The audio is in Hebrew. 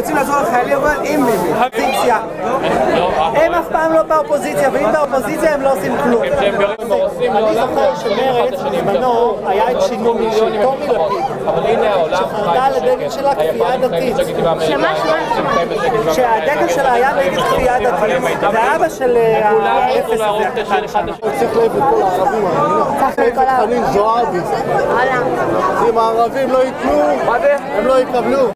רוצים לעזור לחיילים אבל עם ביבי. אופוזיציה. הם אף פעם לא באופוזיציה, ואם באופוזיציה הם לא עושים כלום. אני זוכר שמרצ בזמנו היה את שינוי של טומי לפיד, שחרדה על הדגל שלה כפייה דתית. שמה? שמה? שהדגל שלה היה נגד כפייה דתית. זה אבא של אה, האפס הזה הקטן. צריך להעיף את כל הערבים האלה. צריך את חנין זועבי. אם הערבים לא ייתנו, הם לא יקבלו.